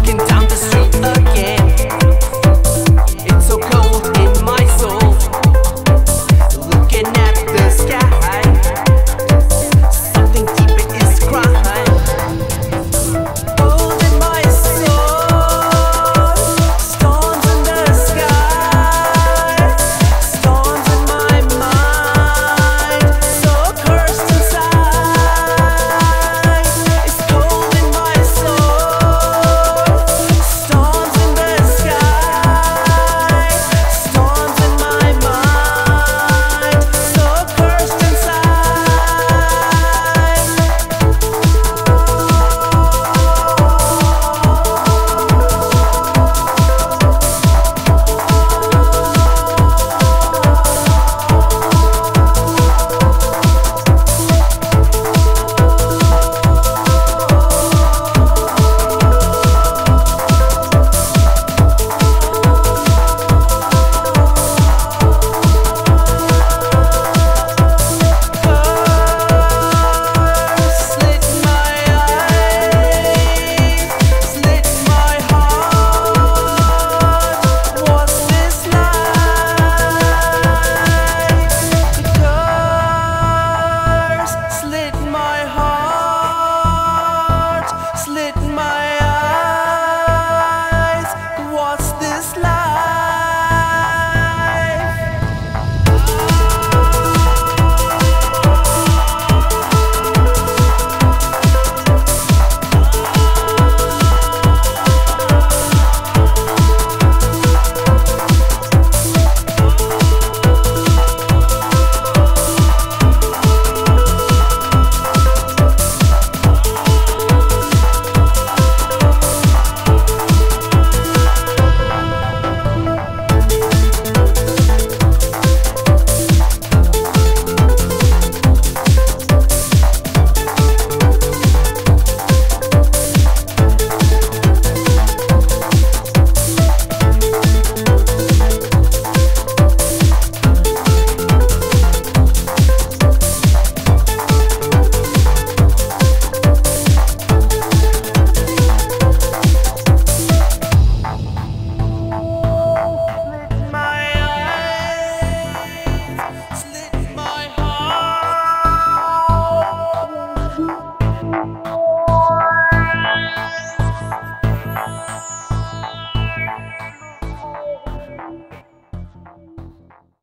walking down the street